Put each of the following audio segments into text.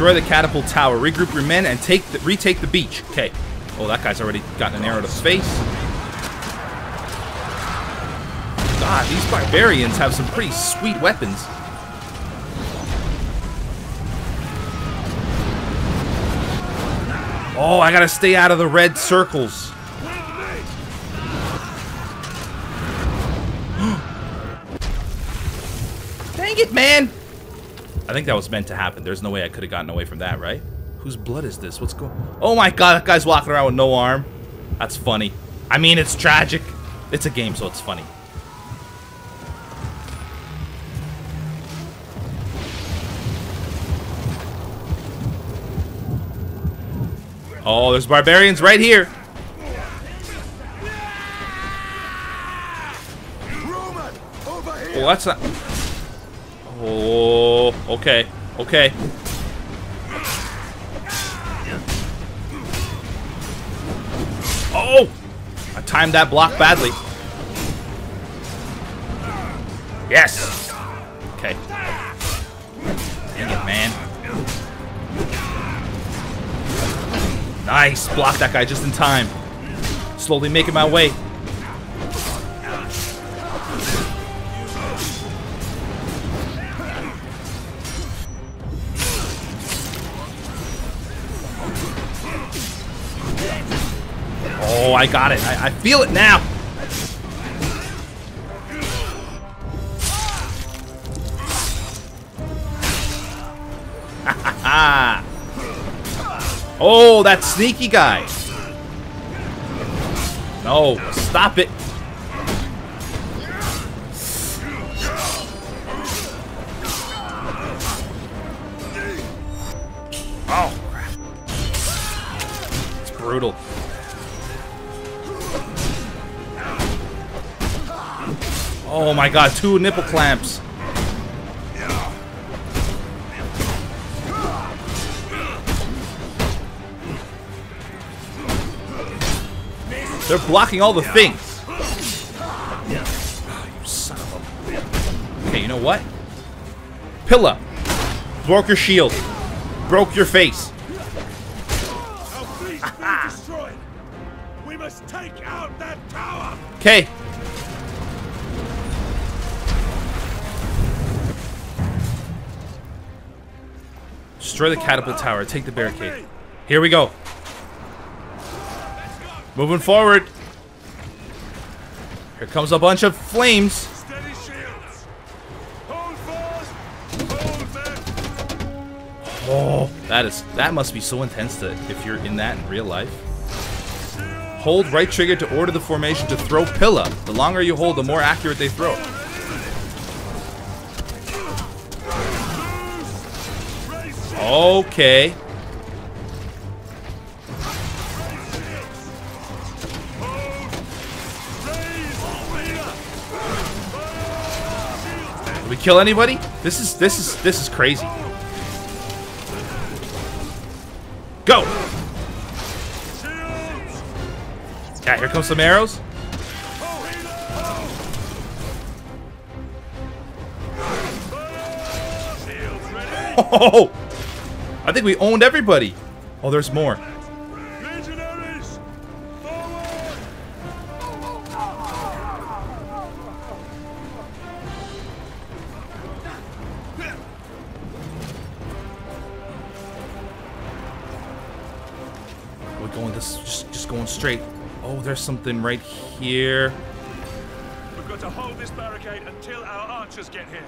Destroy the catapult tower. Regroup your men and take the, retake the beach. Okay. Oh, that guy's already gotten an arrow to his face. God, these barbarians have some pretty sweet weapons. Oh, I gotta stay out of the red circles. Dang it, man! I think that was meant to happen. There's no way I could have gotten away from that, right? Whose blood is this? What's going... Oh my god, that guy's walking around with no arm. That's funny. I mean, it's tragic. It's a game, so it's funny. Oh, there's barbarians right here. Oh, that's not... Oh, okay. Okay. Oh! I timed that block badly. Yes! Okay. Dang it, man. Nice! Block that guy just in time. Slowly making my way. Oh, I got it. I, I feel it now. oh, that sneaky guy. No, stop it. Oh my god, two nipple clamps. They're blocking all the things. You son of a... Okay, you know what? Pilla. Broke your shield. Broke your face. We must take out that tower. Okay. Destroy the catapult tower. Take the barricade. Here we go. Moving forward. Here comes a bunch of flames. Steady shields. Hold fast. Hold back. Oh, that is that must be so intense that if you're in that in real life. Hold right trigger to order the formation to throw Pilla. The longer you hold, the more accurate they throw. Okay. Did we kill anybody? This is this is this is crazy. Go! Yeah, here comes some arrows. Oh! I think we owned everybody. Oh, there's more. Going this just just going straight. Oh, there's something right here. We've got to hold this barricade until our archers get here.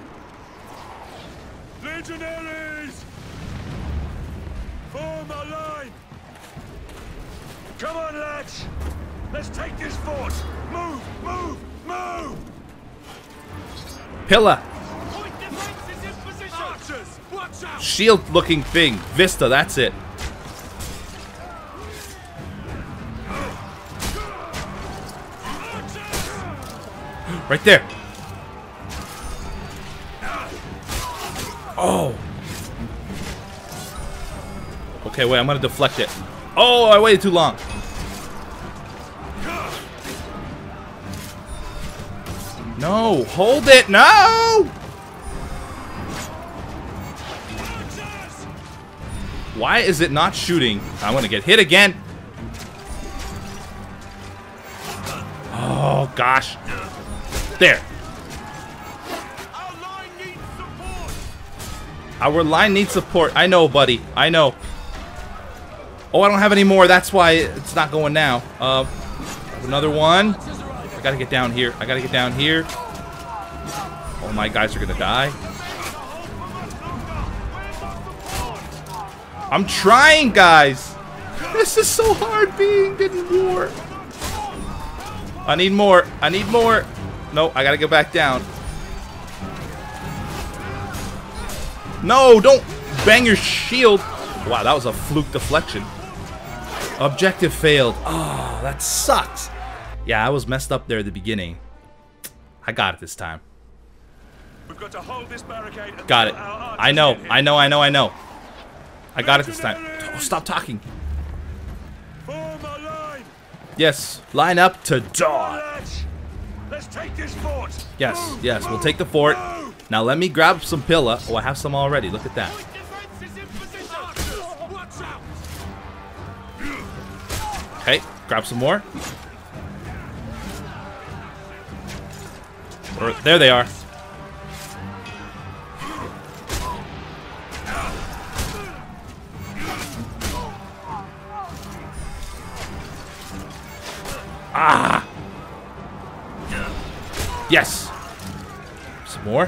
Legionaries! Form a line! Come on, lads! Let's take this fort! Move! Move! Move! Pillar! Point defenses in position! Archers! Watch out! Shield looking thing. Vista, that's it. Right there. Oh. Okay, wait, I'm gonna deflect it. Oh, I waited too long. No, hold it, no! Why is it not shooting? I'm gonna get hit again. Oh, gosh. There. Our line needs support. I know, buddy. I know. Oh, I don't have any more. That's why it's not going now. Uh, another one. I gotta get down here. I gotta get down here. Oh, my guys are gonna die. I'm trying, guys. This is so hard being in war. I need more. I need more. No, I gotta go back down. No, don't bang your shield. Wow, that was a fluke deflection. Objective failed. Oh, that sucks. Yeah, I was messed up there at the beginning. I got it this time. We've got to hold this barricade. Got it. I know. I know. I know. I know. I got it this time. Oh, stop talking. Form a line. Yes, line up to dawn. Let's take this fort. Yes, yes, we'll take the fort. Now let me grab some pilla. Oh, I have some already. Look at that. Okay, grab some more. Or, there they are. Ah! Yes! Some more.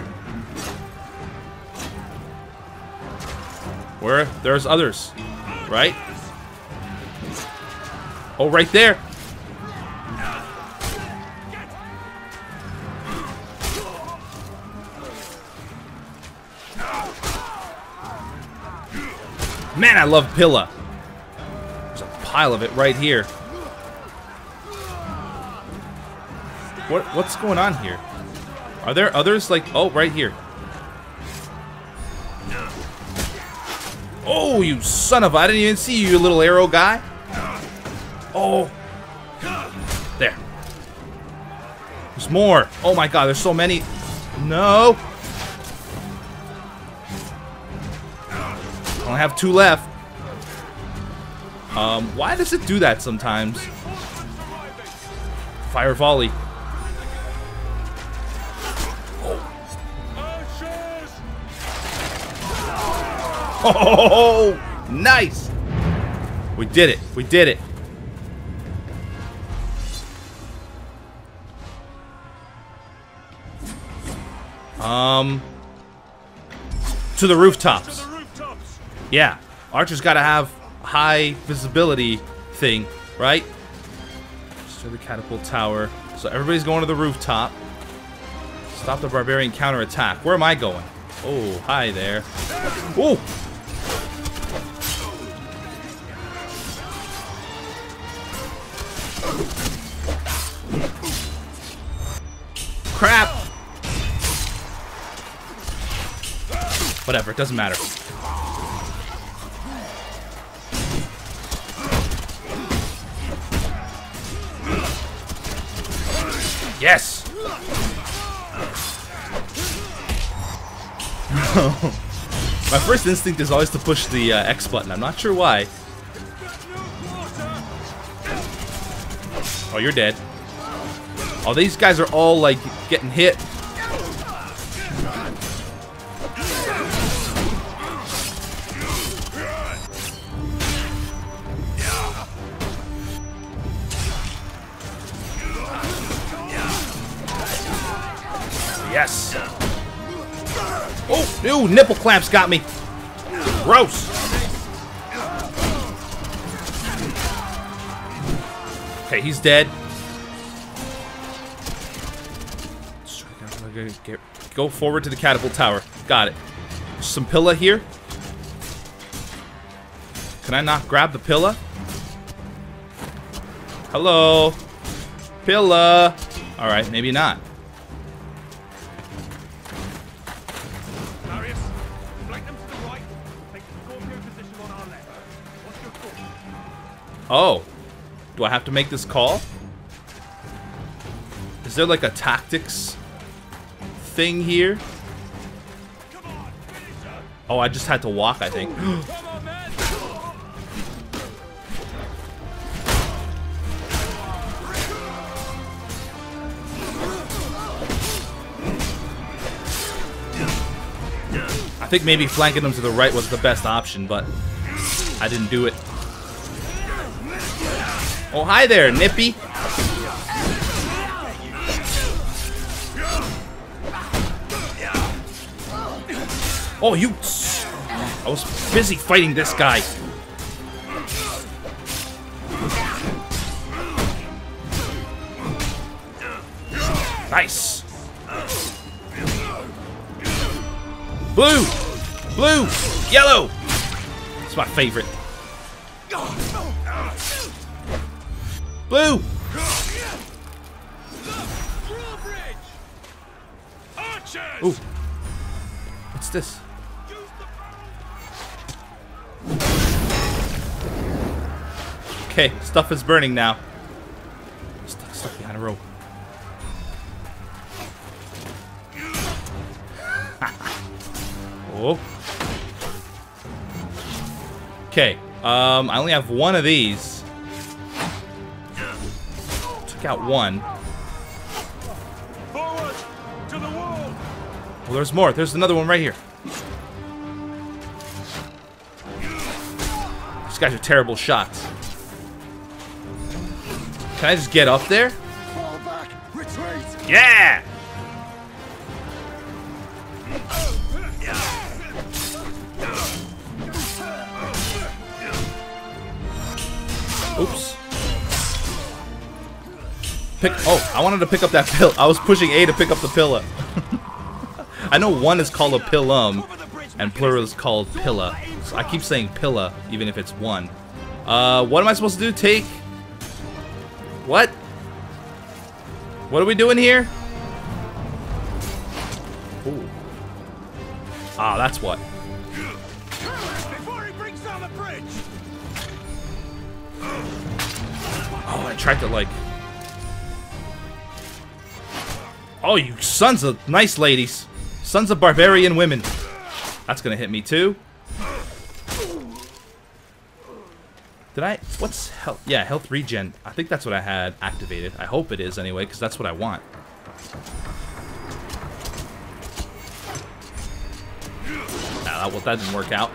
Where? There's others. Right? Oh, right there. Man, I love Pilla. There's a pile of it right here. What what's going on here? Are there others like oh right here? Oh, you son of a, I didn't even see you, you little arrow guy. Oh. There. There's more. Oh my god, there's so many. No. I only have two left. Um, why does it do that sometimes? Fire volley. Oh, nice. We did it. We did it. Um, to the rooftops. To the rooftops. Yeah, Archer's got to have high visibility thing, right? To the catapult tower. So everybody's going to the rooftop. Stop the barbarian counterattack. Where am I going? Oh, hi there. Oh! Crap! Whatever, it doesn't matter. Yes! My first instinct is always to push the uh, X button. I'm not sure why. Oh, you're dead. Oh, these guys are all, like, getting hit. Nipple clamps got me. Gross. Okay, he's dead. Get- Go forward to the catapult tower. Got it. Some pillar here. Can I not grab the pillar? Hello? Pillar. Alright, maybe not. Oh. Do I have to make this call? Is there like a tactics thing here? Oh, I just had to walk, I think. I think maybe flanking them to the right was the best option, but I didn't do it. Oh, hi there, Nippy. Oh, you... I was busy fighting this guy. Nice. Blue! Blue! Yellow! It's my favorite. Blue! Ooh. What's this? Okay, stuff is burning now. Stuck, stuck behind a rope. oh. Okay, um, I only have one of these. Took out one. Forward! To the wall! Well, there's more. There's another one right here. These guys are terrible shots. Can I just get up there? Fall back! Retreat! Yeah! Pick. Oh, I wanted to pick up that pill. I was pushing A to pick up the pillar. I know one is called a pillum, and plural is called pilla. So I keep saying pilla, even if it's one. Uh, what am I supposed to do? Take. What? What are we doing here? Ooh. Ah, that's what. Before he brings down the bridge! Oh, I tried to like. Oh, you sons of nice ladies, sons of barbarian women. That's gonna hit me too. Did I? What's health? Yeah, health regen. I think that's what I had activated. I hope it is anyway, because that's what I want. Nah, that, well, that didn't work out.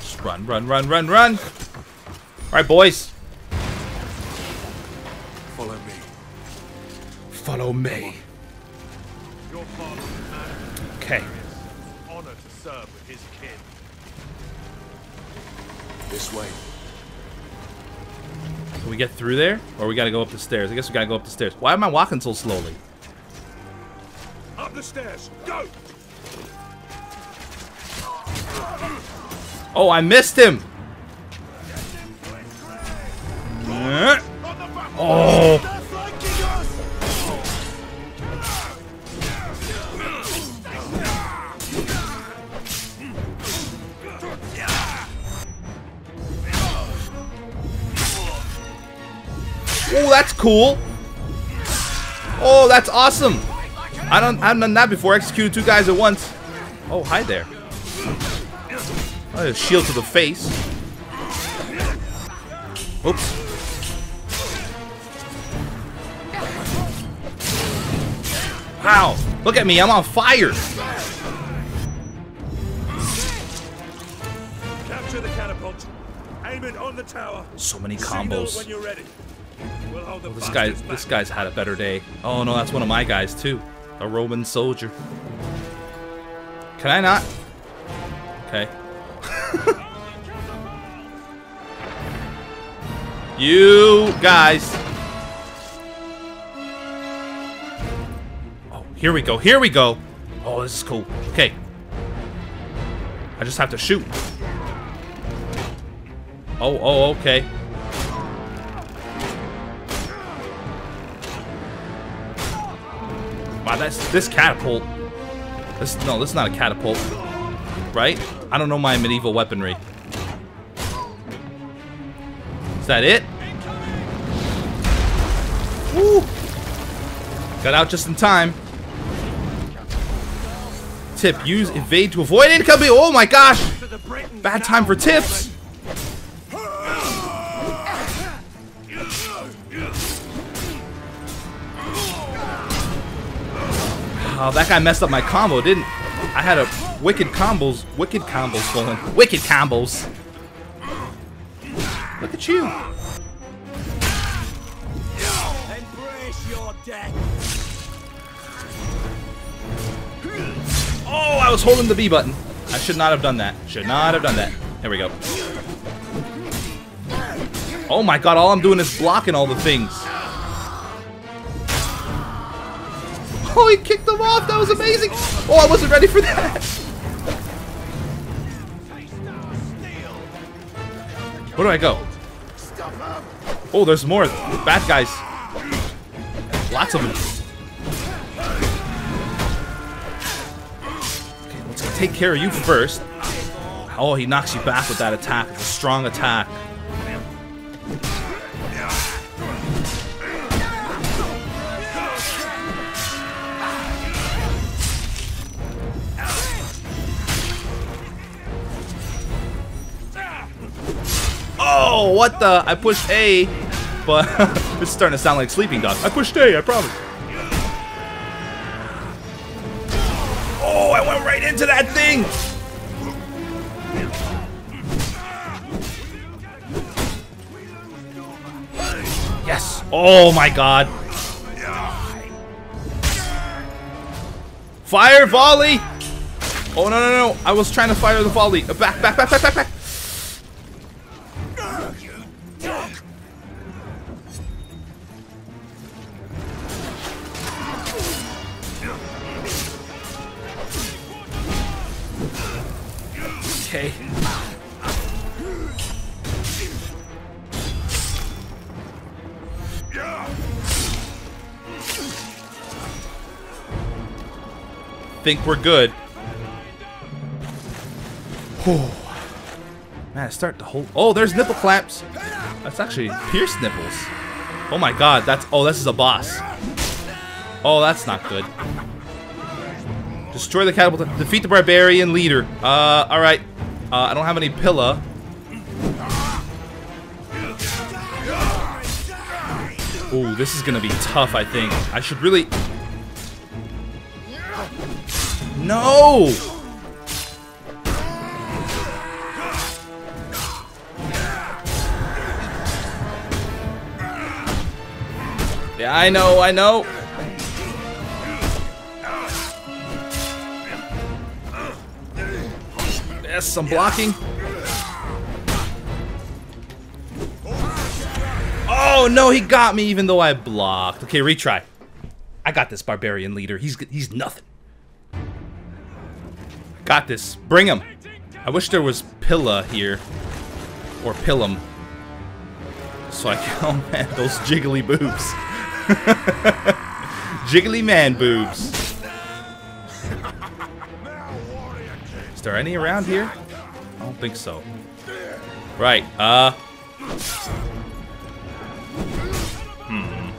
Just run, run, run, run, run. All right, boys. Follow me. Follow me. Okay. honor to serve with his kin. This way. Can we get through there? Or we gotta go up the stairs? I guess we gotta go up the stairs. Why am I walking so slowly? Up the stairs! Go! Oh, I missed him! Uh, On the back! Oh! Cool! Oh, that's awesome! I don't I haven't done that before. Executed two guys at once. Oh, hi there. Oh, a shield to the face. Oops. Wow! Look at me, I'm on fire! Capture the catapult. Aim it on the tower. So many combos. This guy, this guy's had a better day. Oh no, that's one of my guys too. A Roman soldier. Can I not? Okay. you guys. Oh, here we go. Here we go. Oh, this is cool. Okay. I just have to shoot. Oh, oh, okay. Wow, that's this catapult. This no, this is not a catapult, right? I don't know my medieval weaponry. Is that it? Woo! Got out just in time. Tip: Use evade to avoid incoming. Oh my gosh! Bad time for tips. Oh, that guy messed up my combo, didn't? I had a wicked combos. Wicked combos, Fullen. Wicked combos. Look at you. Embrace your death. Oh, I was holding the B button. I should not have done that. Should not have done that. Here we go. Oh my god, all I'm doing is blocking all the things. Oh, he kicked them off. That was amazing. Oh, I wasn't ready for that. Where do I go? Oh, there's more bad guys. Lots of them. Okay, let's take care of you first. Oh, he knocks you back with that attack. It's a strong attack. Oh, what the? I pushed A, but it's starting to sound like Sleeping Dog. I pushed A, I promise. Oh, I went right into that thing! Yes! Oh my god! Fire volley! Oh no no no! I was trying to fire the volley. Back back back back back back! Okay. Think we're good. Whew. Man, I start to hold. Oh, there's nipple clamps. That's actually pierced nipples. Oh my god, that's. Oh, this is a boss. Oh, that's not good. Destroy the catapult. Defeat the barbarian leader. Uh, alright. Uh, I don't have any pilla. Ooh, this is gonna be tough, I think. I should really... No! Yeah, I know, I know. Yes, some blocking. Oh no, he got me even though I blocked. Okay, retry. I got this barbarian leader. He's he's nothing. Got this. Bring him. I wish there was Pilla here. Or Pillum. So I can. Oh man, those jiggly boobs. jiggly man boobs. Is there any around here? I don't think so. Right, uh... Hmm.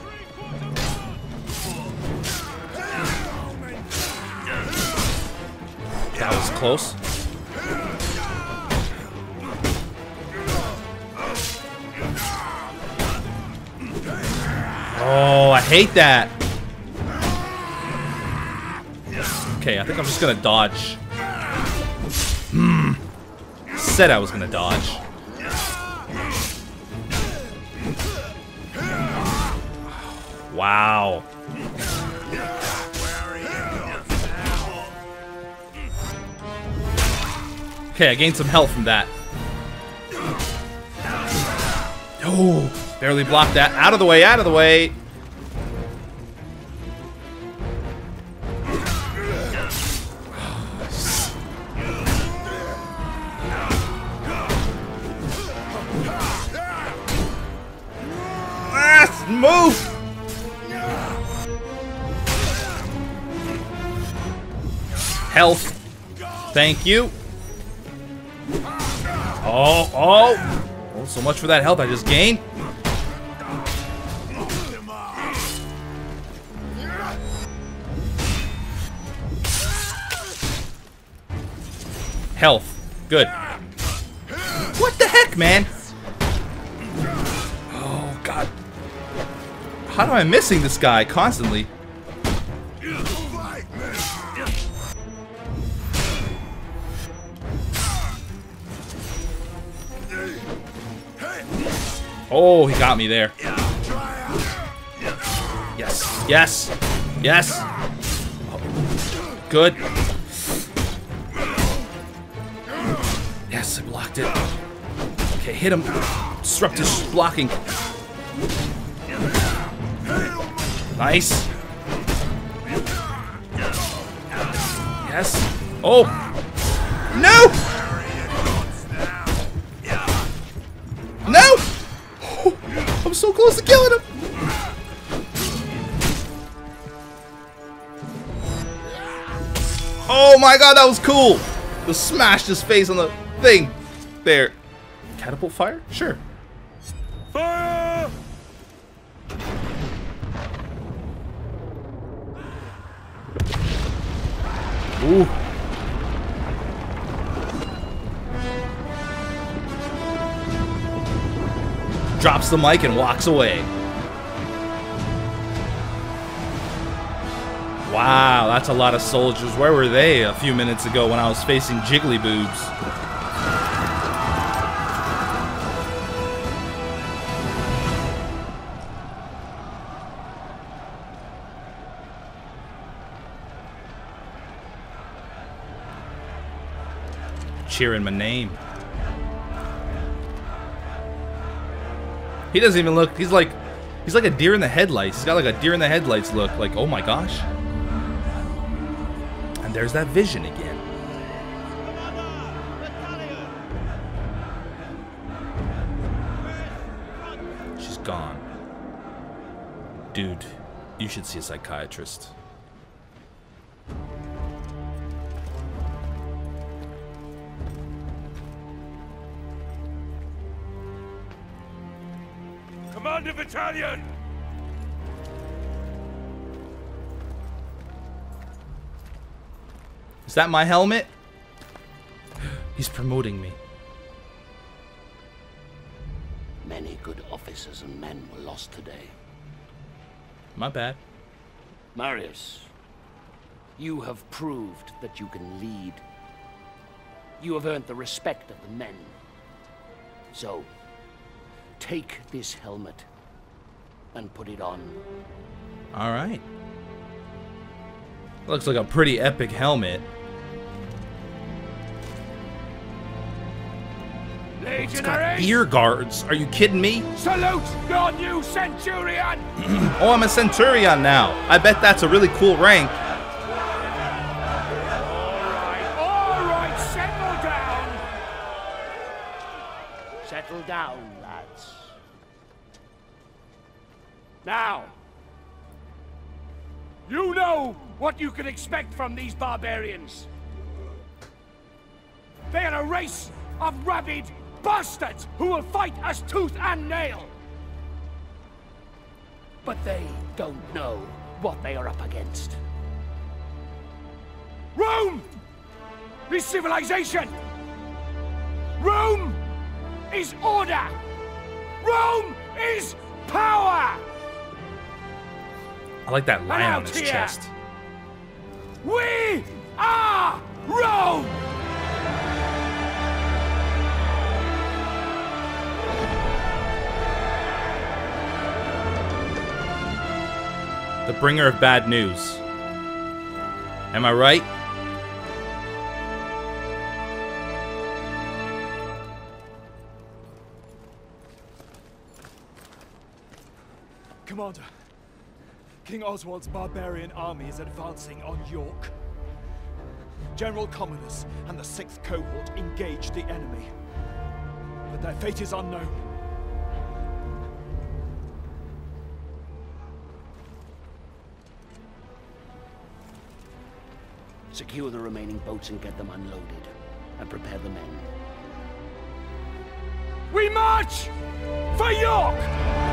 That was close. Oh, I hate that. Okay, I think I'm just gonna dodge. Said I was gonna dodge. Wow. Okay, I gained some health from that. Oh, barely blocked that. Out of the way, out of the way. Move! Health. Thank you. Oh, oh. Oh, so much for that health I just gained. Health. Good. What the heck, man? How am I missing this guy constantly? Oh, he got me there. Yes. Yes. Yes. Good. Yes, I blocked it. Okay, hit him. Disrupt his blocking. Nice. Yes. Oh. No! No! Oh, I'm so close to killing him. Oh my god, that was cool! Just smashed his face on the thing. There. Catapult fire? Sure. Fire! Drops the mic and walks away. Wow, that's a lot of soldiers. Where were they a few minutes ago when I was facing Jiggly Boobs? Cheering my name. He doesn't even look, he's like, he's like a deer in the headlights. He's got like a deer in the headlights look. Like, oh my gosh. And there's that vision again. She's gone. Dude, you should see a psychiatrist. Battalion! Is that my helmet? He's promoting me. Many good officers and men were lost today. My bad. Marius, you have proved that you can lead. You have earned the respect of the men. So, take this helmet and put it on. All right. Looks like a pretty epic helmet. It's got ear guards. Are you kidding me? Salute your new centurion! Oh, I'm a centurion now. I bet that's a really cool rank. Now, you know what you can expect from these barbarians. They are a race of rabid bastards who will fight us tooth and nail. But they don't know what they are up against. Rome is civilization. Rome is order. Rome is power. I like that lion on his here. chest. We are Rome. The bringer of bad news. Am I right? King Oswald's barbarian army is advancing on York. General Commodus and the 6th Cohort engage the enemy. But their fate is unknown. Secure the remaining boats and get them unloaded. And prepare the men. We march for York.